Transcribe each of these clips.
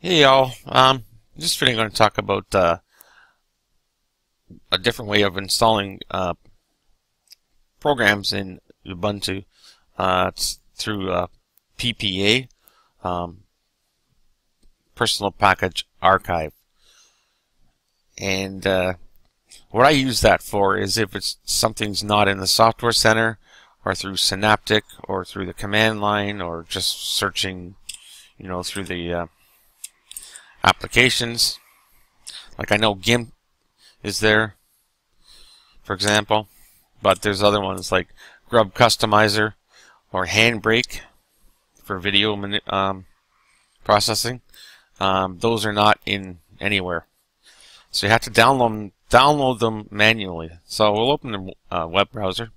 Hey y'all, um, just really going to talk about uh, a different way of installing uh, programs in Ubuntu uh, through uh, PPA, um, Personal Package Archive. And uh, what I use that for is if it's something's not in the Software Center or through Synaptic or through the command line or just searching, you know, through the uh, applications. Like I know GIMP is there, for example, but there's other ones like Grub Customizer or Handbrake for video um, processing. Um, those are not in anywhere. So you have to download them, download them manually. So we'll open the uh, web browser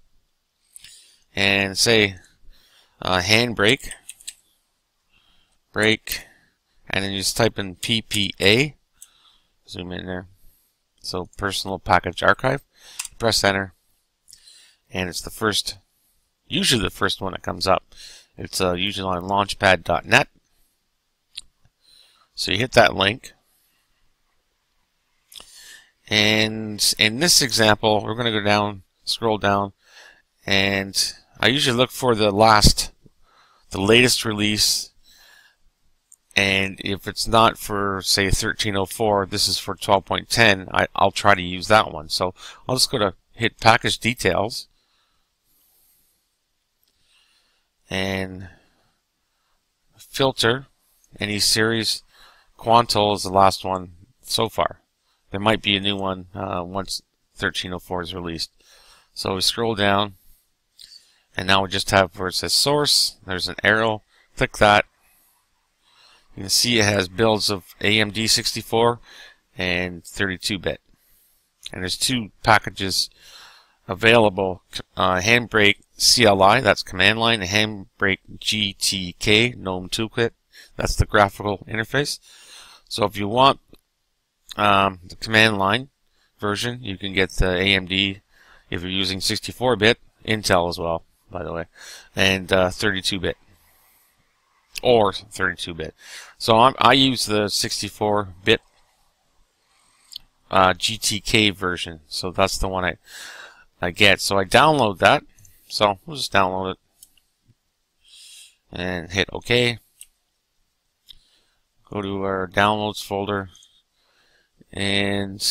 and say uh, Handbrake, break, and then you just type in PPA. Zoom in there. So Personal Package Archive. Press enter, and it's the first, usually the first one that comes up. It's uh, usually on Launchpad.net. So you hit that link. And in this example, we're going to go down, scroll down, and I usually look for the last, the latest release and if it's not for, say, 1304, this is for 12.10, I, I'll try to use that one. So I'll just go to hit package details. And filter any series. Quantal is the last one so far. There might be a new one uh, once 1304 is released. So we scroll down, and now we just have where it says source. There's an arrow. Click that, you can see it has builds of AMD 64 and 32-bit. And there's two packages available. Uh, Handbrake CLI, that's command line, and Handbrake GTK, GNOME Toolkit, that's the graphical interface. So if you want um, the command line version, you can get the AMD if you're using 64-bit, Intel as well, by the way, and 32-bit. Uh, or 32-bit. So I'm, i use the 64-bit uh, GTK version. So that's the one I I get. So I download that. So we'll just download it and hit OK. Go to our downloads folder and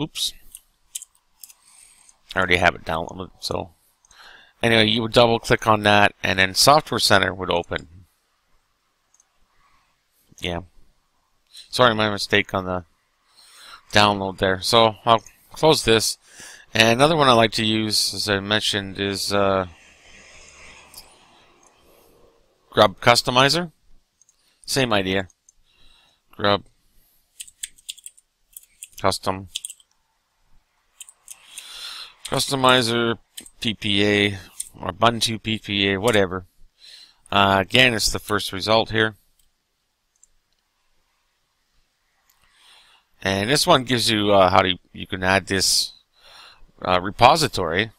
oops. I already have it downloaded, so Anyway, you would double click on that and then Software Center would open. Yeah. Sorry, my mistake on the download there. So I'll close this. And another one I like to use, as I mentioned, is uh, Grub Customizer. Same idea. Grub Custom Customizer PPA or Ubuntu PPA, whatever. Uh, again, it's the first result here. And this one gives you uh, how to, you can add this uh, repository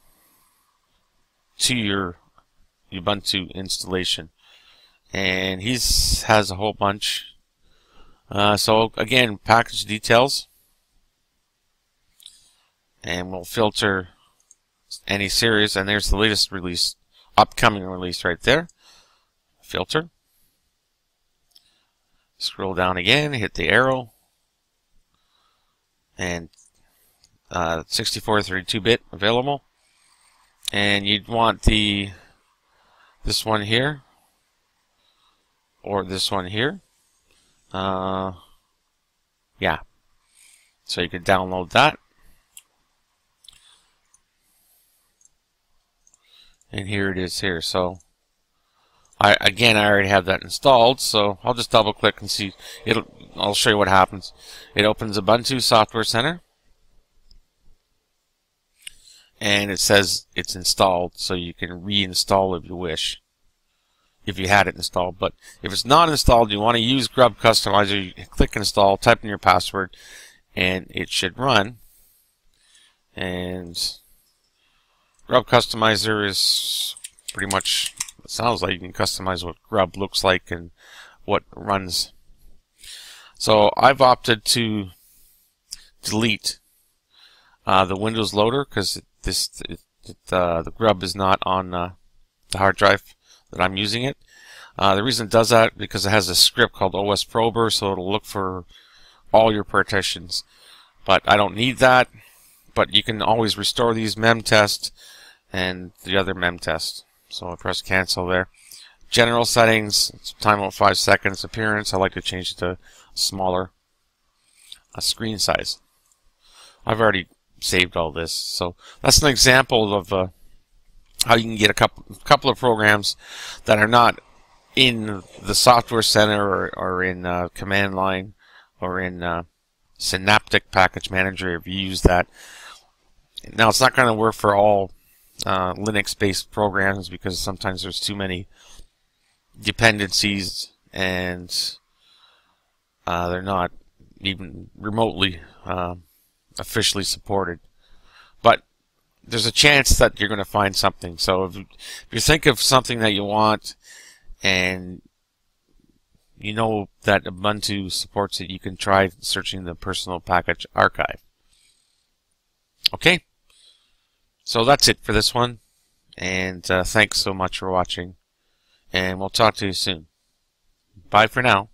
to your Ubuntu installation. And he has a whole bunch. Uh, so again, package details. And we'll filter any series, and there's the latest release, upcoming release right there. Filter. Scroll down again, hit the arrow, and uh, 64 32-bit available. And you'd want the this one here, or this one here. Uh, yeah. So you could download that. And here it is here. So I again I already have that installed, so I'll just double click and see it'll I'll show you what happens. It opens Ubuntu Software Center and it says it's installed so you can reinstall if you wish if you had it installed but if it's not installed you want to use grub customizer you click install type in your password and it should run and Grub Customizer is pretty much, sounds like you can customize what Grub looks like and what runs. So I've opted to delete uh, the Windows loader because this it, it, uh, the grub is not on uh, the hard drive that I'm using it. Uh, the reason it does that because it has a script called OS Prober, so it'll look for all your partitions. But I don't need that. But you can always restore these mem test and the other mem test. So I press cancel there. General settings, time out 5 seconds. Appearance, I like to change it to smaller. A screen size. I've already saved all this. So that's an example of uh, how you can get a couple, couple of programs that are not in the software center or, or in uh, command line or in uh, Synaptic Package Manager if you use that. Now it's not going to work for all uh, Linux-based programs because sometimes there's too many dependencies and uh, they're not even remotely uh, officially supported. But there's a chance that you're going to find something. So if, if you think of something that you want and you know that Ubuntu supports it, you can try searching the personal package archive. Okay? So that's it for this one. And uh, thanks so much for watching. And we'll talk to you soon. Bye for now.